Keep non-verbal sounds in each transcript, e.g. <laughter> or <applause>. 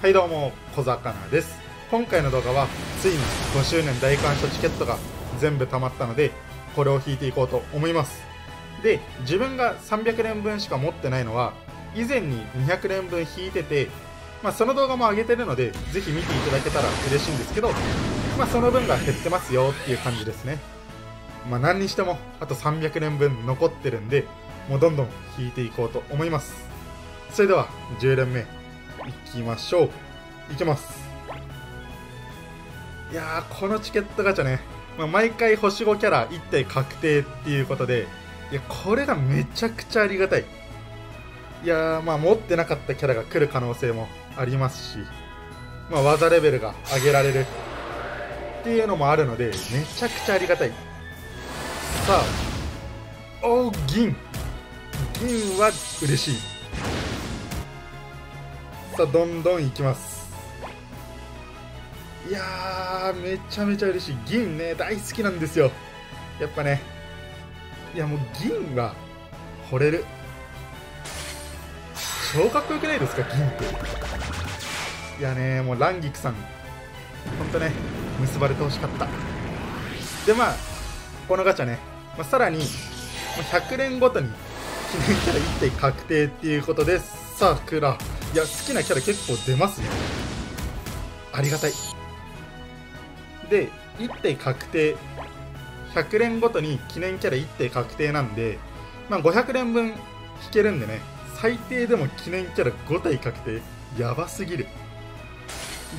はいどうも小魚です。今回の動画はついに5周年大感謝チケットが全部貯まったのでこれを引いていこうと思います。で自分が300連分しか持ってないのは以前に200連分引いててまあ、その動画も上げてるのでぜひ見ていただけたら嬉しいんですけど、まあ、その分が減ってますよっていう感じですね。まあ、何にしてもあと300連分残ってるんでもうどんどん引いていこうと思います。それでは10連目。きましょう。いきます。いやーこのチケットガチャね、まあ、毎回星5キャラ1体確定っていうことでいやこれがめちゃくちゃありがたい。いやーまあ持ってなかったキャラが来る可能性もありますし、まあ、技レベルが上げられる。っていうのもあるのでめちゃくちゃありがたい。さあ。お銀。銀は嬉しい。さあどんどんいきます。いやーめちゃめちゃ嬉しい。銀ね大好きなんですよ。やっぱねいやもう銀は惚れる。超かっこよくないですか銀って。いやねもうランギクさん。ほんとね結ばれてほしかった。でまあこのガチャね、まあ、さらに100連ごとに記念キャラ1体確定っていうことでさあクラいや好きなキャラ結構出ますねありがたい。で1体確定。100連ごとに記念キャラ1体確定なんで、まあ、500連分引けるんでね最低でも記念キャラ5体確定。やばすぎる。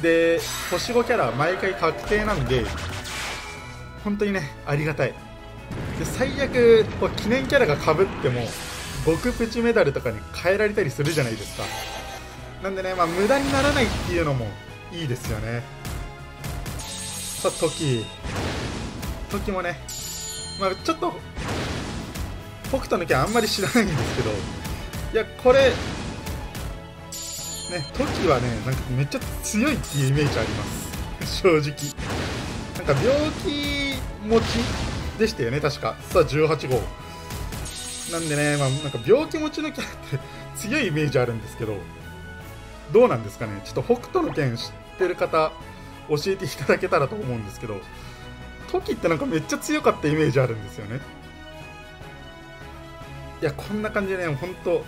で星5キャラ毎回確定なんで本当にねありがたい。で最悪こう記念キャラがかぶっても極プチメダルとかに変えられたりするじゃないですか。なんでね、まあ、無駄にならないっていうのもいいですよね。さあ、トキ。トキもね、まあ、ちょっと、北斗の剣あんまり知らないんですけど、いや、これ、ね、トキはね、なんかめっちゃ強いっていうイメージあります。<laughs> 正直。なんか病気持ちでしたよね、確か。さあ、18号。なんでね、まあ、なんか病気持ちのキャラって強いイメージあるんですけど、どうなんですかね？ちょっと北斗の拳知ってる方教えていただけたらと思うんですけどトキってなんかめっちゃ強かったイメージあるんですよね。いやこんな感じでねほんと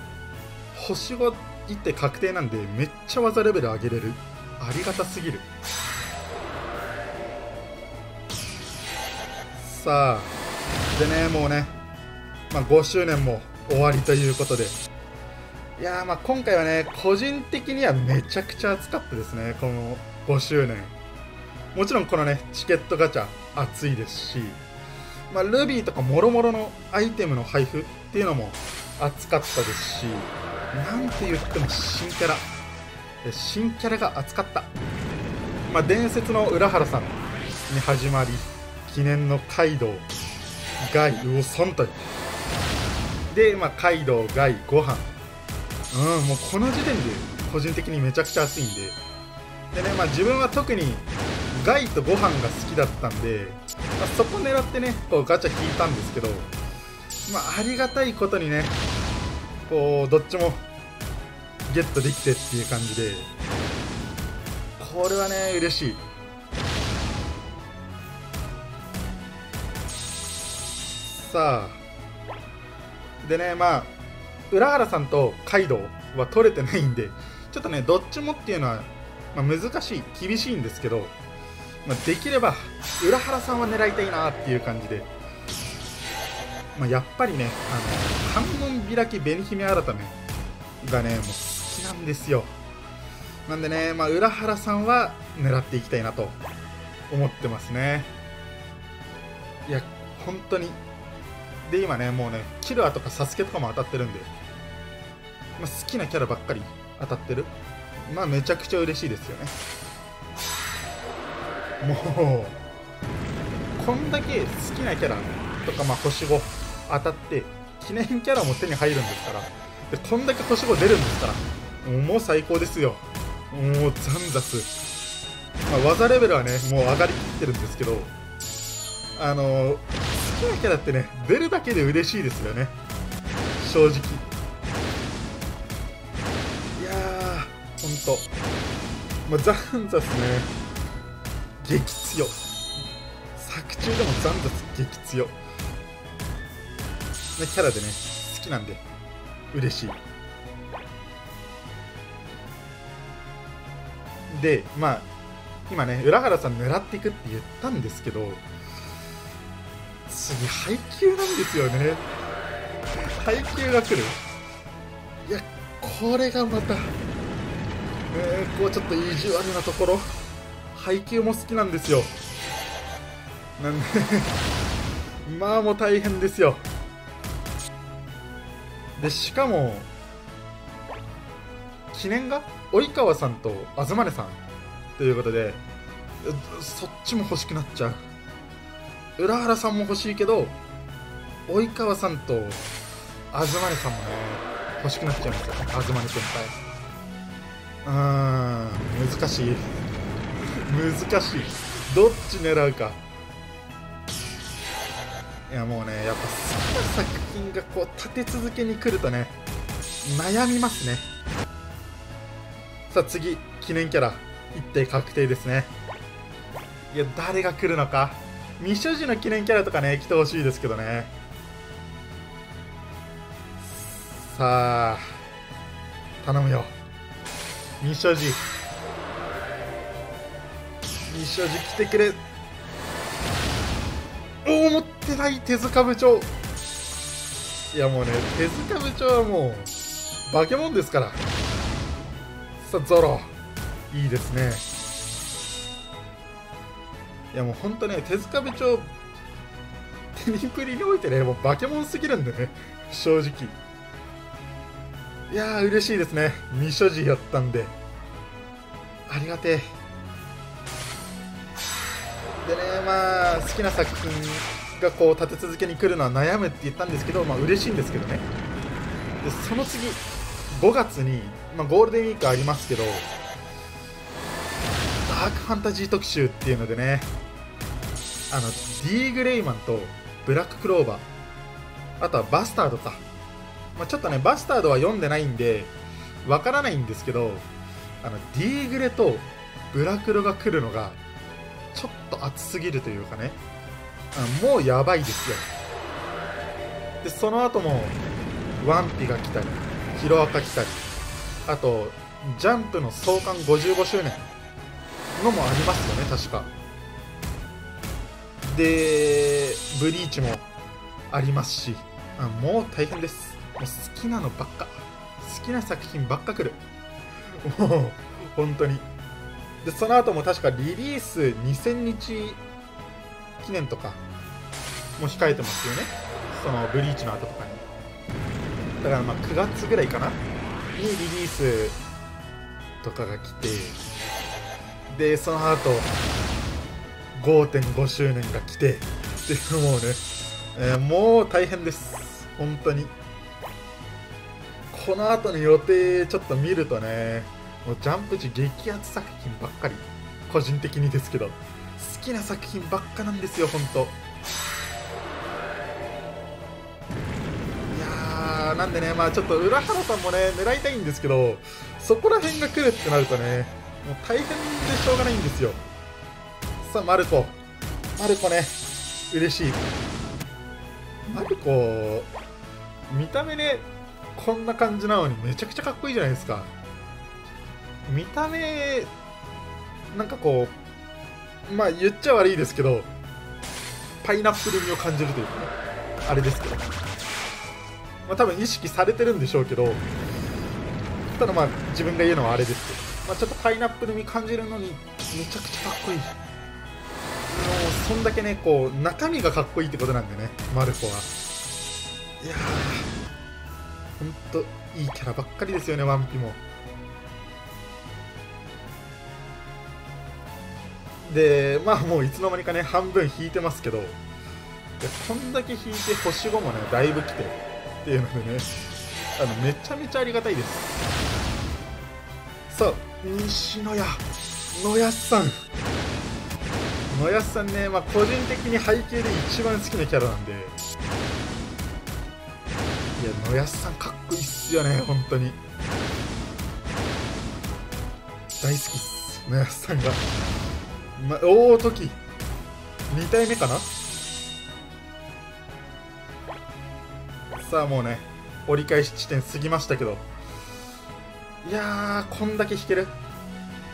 星5いって確定なんでめっちゃ技レベル上げれる。ありがたすぎる。さあでねもうね、まあ、5周年も終わりということで。いやまあ今回はね、個人的にはめちゃくちゃ熱かったですね、この5周年。もちろんこのね、チケットガチャ熱いですし、まあ、ルビーとかもろもろのアイテムの配布っていうのも熱かったですし、なんて言っても新キャラ。新キャラが熱かった。まあ、伝説の浦原さんに始まり、記念のカイドウ、ガイ、ウオ3体。で、まあ、カイドウ、ガイ、ご飯。うん、もうこの時点で個人的にめちゃくちゃ熱いんで。でね、まあ自分は特にガイとご飯が好きだったんで、まあ、そこ狙ってね、こうガチャ引いたんですけど、まあありがたいことにね、こう、どっちもゲットできてっていう感じで、これはね、嬉しい。さあ、でね、まあ、浦原さんとカイドウは取れてないんで、ちょっとね、どっちもっていうのは、まあ、難しい、厳しいんですけど、まあ、できれば、浦原さんは狙いたいなっていう感じで、まあ、やっぱりね、あの、観音開き紅姫改めがね、もう好きなんですよ。なんでね、まあ、浦原さんは狙っていきたいなと思ってますね。いや、本当に。で、今ね、もうね、キルアとかサスケとかも当たってるんで、まあ、好きなキャラばっかり当たってる。まあ、めちゃくちゃ嬉しいですよね。もう、こんだけ好きなキャラとか、まあ、星5当たって、記念キャラも手に入るんですから、でこんだけ星5出るんですから、もう最高ですよ。もう残雑。まあ、技レベルはね、もう上がりきってるんですけど、あの、好きなキャラってね、出るだけで嬉しいですよね。正直。ほんと。まあ、ザンザスね。激強。作中でもザンザス激強。なキャラでね好きなんで。嬉しい。でまあ今ね浦原さん狙っていくって言ったんですけど次配球なんですよね。配球が来る。いやこれがまたえー、こうちょっと意地悪なところ。配球も好きなんですよ。なんで <laughs> まあもう大変ですよ。でしかも記念が？及川さんと東根さんということでそっちも欲しくなっちゃう。浦原さんも欲しいけど及川さんと東根さんもね欲しくなっちゃうんですよ東根先輩。うーん難しい。難しい。どっち狙うか。いやもうねやっぱ好きな作品がこう立て続けに来るとね悩みますね。さあ次記念キャラ。一定確定ですね。いや誰が来るのか。未所持の記念キャラとかね来てほしいですけどね。さあ頼むよ。未所持未所持来てくれ。おお持ってない手塚部長。いやもうね手塚部長はもう化け物ですから。さあゾロ。いいですね。いやもうほんとね手塚部長テニプリにおいてねもう化け物すぎるんでね正直。いやー嬉しいですね。未所持やったんで。ありがてえ。でねまあ好きな作品がこう立て続けに来るのは悩むって言ったんですけどまあ嬉しいんですけどね。でその次5月に、まあ、ゴールデンウィークありますけどダークファンタジー特集っていうのでねあの D グレイマンとブラッククローバーあとはバスタードか。まあ、ちょっとねバスタードは読んでないんでわからないんですけどあの D グレとブラクロが来るのがちょっと熱すぎるというかねあもうやばいですよ。でその後もワンピが来たりヒロアカ来たりあとジャンプの創刊55周年のもありますよね確か。でブリーチもありますしあもう大変です。もう好きなのばっか。好きな作品ばっか来る。もう本当に。でその後も確かリリース2000日記念とかも控えてますよね。そのブリーチの後とかに。だからまあ9月ぐらいかな。にリリースとかが来てでその後5.5周年が来て。でもうね、えー、もう大変です。本当に。この後の予定ちょっと見るとねもうジャンプ時激アツ作品ばっかり個人的にですけど好きな作品ばっかなんですよ本当。いやなんでねまあちょっと浦原さんもね狙いたいんですけどそこら辺が来るってなるとねもう大変でしょうがないんですよ。さあマルコ。マルコね嬉しい。マルコ見た目ねこんな感じなのにめちゃくちゃかっこいいじゃないですか。見た目なんかこうまあ言っちゃ悪いですけどパイナップル味を感じるというかあれですけど。まあ多分意識されてるんでしょうけどただまあ自分が言うのはあれですけど、まあ、ちょっとパイナップル味感じるのにめちゃくちゃかっこいい。もうそんだけねこう中身がかっこいいってことなんでねマルコは。いやー。ほんといいキャラばっかりですよねワンピも。でまあもういつの間にかね半分引いてますけどでこんだけ引いて星5もねだいぶ来てっていうのでねあのめちゃめちゃありがたいです。さあ西野屋野安さん。野安さんね、まあ、個人的に背景で一番好きなキャラなんで。いや野安さんかっこいいっすよね本当に。大好きっす野安さんが、ま、おお時。2体目かな？さあもうね折り返し地点過ぎましたけど。いやーこんだけ引ける。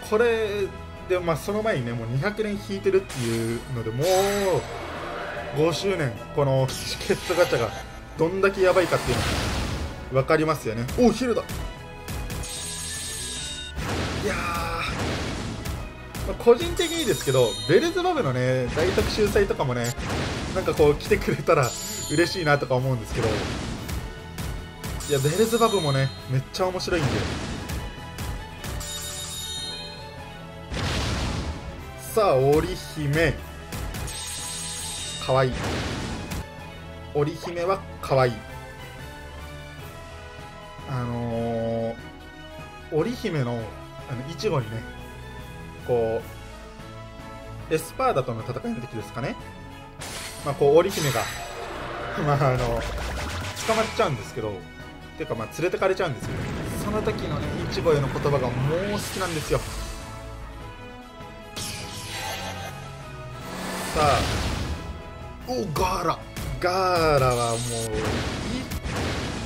これでまあその前にねもう200年引いてるっていうのでもう5周年このチケットガチャがどんだけやばいかっていうのが分かりますよね。おおヒルだ。いやまあ、個人的にですけどベルズバブのね大特集祭とかもねなんかこう来てくれたら嬉しいなとか思うんですけどいやベルズバブもねめっちゃ面白いんで。さあ織姫。かわいい。織姫はかわい。あのー、織姫のあのいちごにねこうエスパーダとの戦いの時ですかね。まあこう織姫が <laughs> まああの捕まっちゃうんですけどっていうかまあ連れてかれちゃうんですけどその時のねいちごへの言葉がもう好きなんですよ。さあおガーラガーラはもういい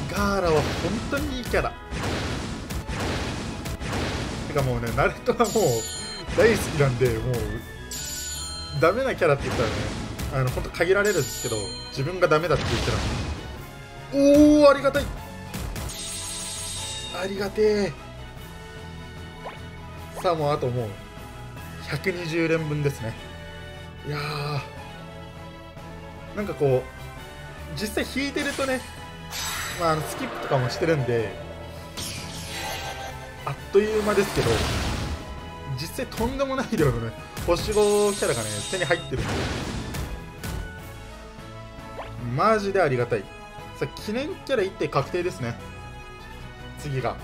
ガーラは本当にいいキャラ。てかもうねナルトはもう大好きなんでもうダメなキャラって言ったらねあの本当限られるんですけど自分がダメだって言ったらおおありがたい。ありがてえ。さあもうあともう120連分ですね。いやー。なんかこう実際引いてるとねまあ、あのスキップとかもしてるんであっという間ですけど実際とんでもない量のね星5キャラがね手に入ってるんで。マジでありがたい。さあ記念キャラ1体確定ですね。次が。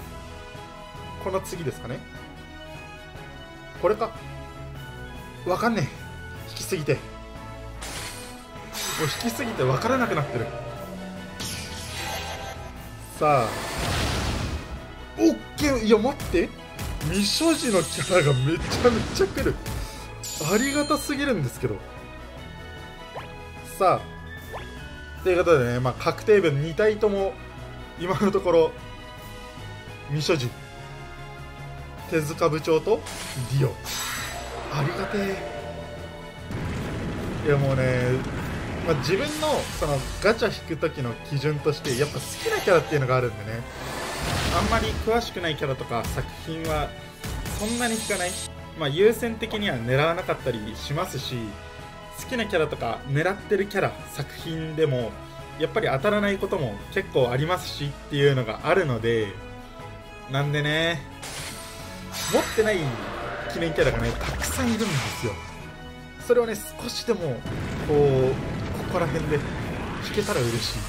この次ですかね。これか。わかんねえ。引きすぎて。う引きすぎて分からなくなってる。さあ。オッケーいや待って。未所持のキャラがめちゃめちゃ来る。ありがたすぎるんですけど。さあ。ということでね、まあ、確定分2体とも今のところ未所持。手塚部長とディオ。ありがてえ。いやもうね、まあ、自分のそのガチャ引く時の基準としてやっぱ好きなキャラっていうのがあるんでね。あんまり詳しくないキャラとか作品はそんなに引かない、まあ、優先的には狙わなかったりしますし好きなキャラとか狙ってるキャラ作品でもやっぱり当たらないことも結構ありますしっていうのがあるのでなんでね持ってない記念キャラがねたくさんいるんですよ。それをね少しでもこうここら辺で。引けたら嬉しい。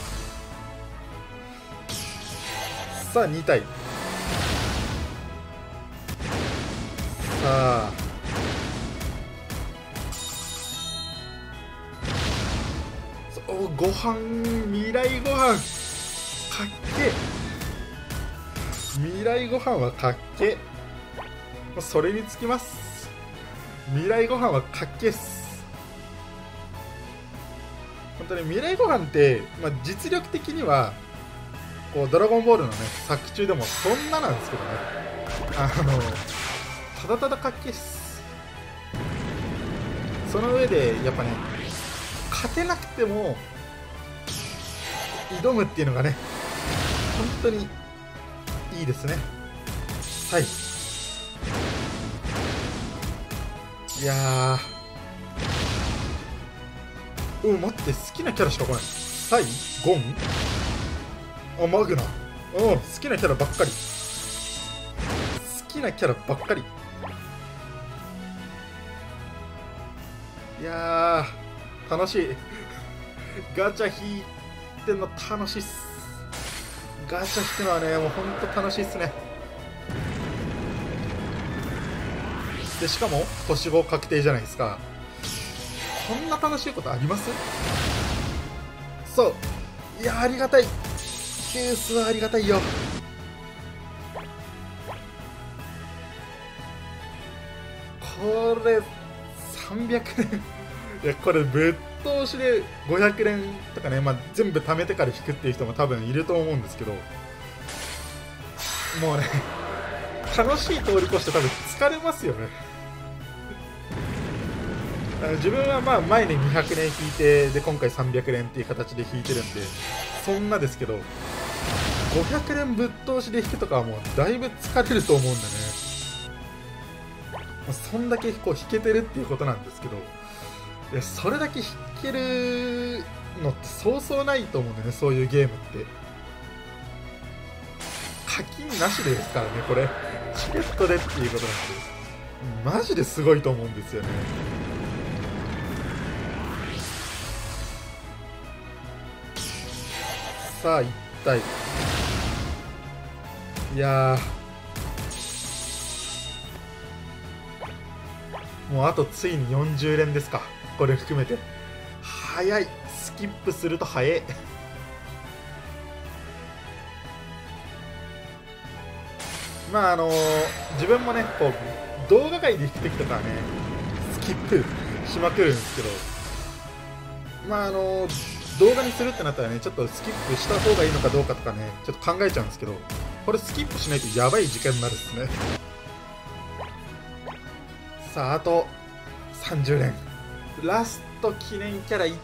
さあ2体。さあ。おご飯未来ご飯。かっけ未来ご飯はかっけそれにつきます。未来ご飯はかっけっす。当に未来ご飯って、まあ、実力的にはこうドラゴンボールのね作中でもそんななんですけどね。あのただただかっけっすその上でやっぱね勝てなくても挑むっていうのがね本当にいいですね。はい。いやーうん待って好きなキャラしか来ない。サイゴン？あマグナ。うん好きなキャラばっかり。好きなキャラばっかり。いやー楽しい。<laughs> ガチャ引いてんの楽しいっす。ガチャ引くのはねもうほんと楽しいっすね。でしかも星5確定じゃないですか。こんな楽しいことあります？そう。いやありがたい。ケースはありがたいよ。これ300年いやこれぶっ通しで500連とかね、まあ、全部貯めてから引くっていう人も多分いると思うんですけど。もうね楽しい通り越して多分疲れますよね。自分はまあ前に200連引いてで今回300連っていう形で引いてるんでそんなですけど500連ぶっ通しで引くとかはもうだいぶ疲れると思うんだね。そんだけこう引けてるっていうことなんですけどいやそれだけ弾けるのってそうそうないと思うんだよねそういうゲームって。課金なしですからねこれ。チケットでっていうことなんで。マジですごいと思うんですよね。さあ一体。いやもうあとついに40連ですか。これ含めて。早い。スキップすると早い。まああのー、自分もねこう動画界で弾く時とかはねスキップしまくるんですけど。まああのー、動画にするってなったらねちょっとスキップした方がいいのかどうかとかねちょっと考えちゃうんですけどこれスキップしないとやばい時間になるっすね。<laughs> さああと30連ラスト記念キャラい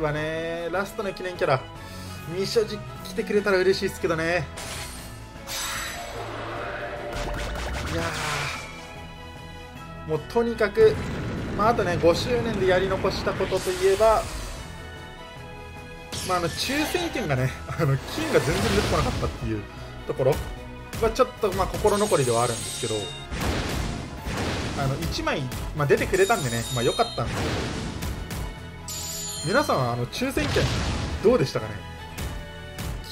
はねラストの記念キャラ未所持来てくれたら嬉しいですけどね。いやもうとにかく、まあ、あとね5周年でやり残したことといえば、まあ、あの抽選券がねあの金が全然出てこなかったっていうところはちょっとまあ心残りではあるんですけどあの1枚、まあ、出てくれたんでね、まあ、よかったんですけど皆さんはあの抽選券どうでしたかね？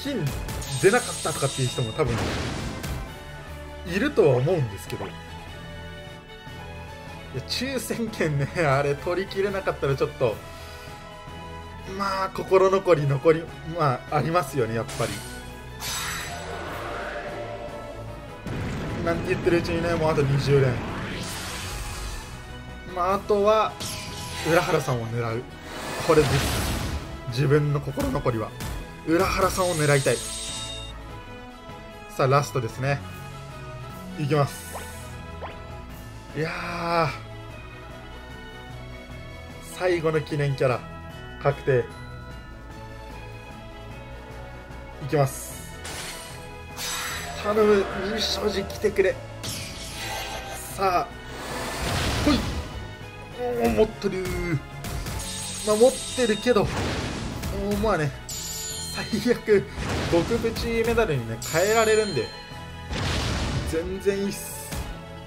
金出なかったとかっていう人も多分いるとは思うんですけど。いや抽選券ねあれ取りきれなかったらちょっとまあ心残り残りまあありますよねやっぱり。なんて言ってるうちにねもうあと20連。まあ、あとは浦原さんを狙う。これです。自分の心残りは。浦原さんを狙いたい。さあラストですね。いきます。いや最後の記念キャラ。確定。いきます。頼む入所時来てくれ。さあ。来い。お持ってる。まあ持ってるけど。まあね。最悪。極プチメダルにね変えられるんで。全然いいっす。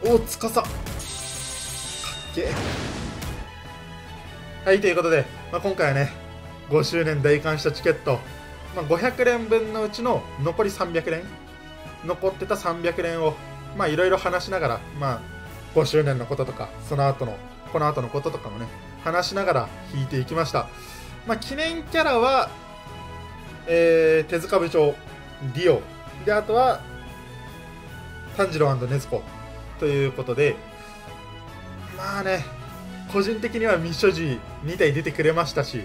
おつかさかっけはいということで、まあ、今回はね5周年大感謝チケット、まあ、500連分のうちの残り300連。残ってた300連をまあいろいろ話しながらまあ5周年のこととかその後のこの後のこととかもね、話しながら弾いていきました。まあ、記念キャラは、えー、手塚部長、ディオ、で、あとは、炭治郎禰豆子。ということで、まあね、個人的にはミッショジ2体出てくれましたし、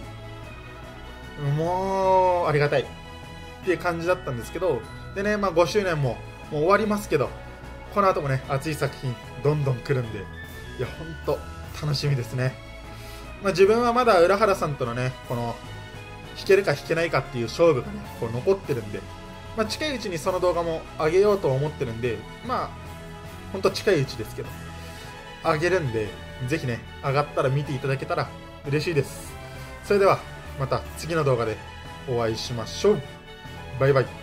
もう、ありがたいっていう感じだったんですけど、でね、まあ5周年ももう終わりますけど、この後もね、熱い作品どんどん来るんで、いや、ほんと、楽しみですね。まあ、自分はまだ浦原さんとのね、この、弾けるか弾けないかっていう勝負がね、こう残ってるんで、まあ、近いうちにその動画も上げようと思ってるんで、まあ、ほんと近いうちですけど、上げるんで、ぜひね、上がったら見ていただけたら嬉しいです。それでは、また次の動画でお会いしましょう。バイバイ。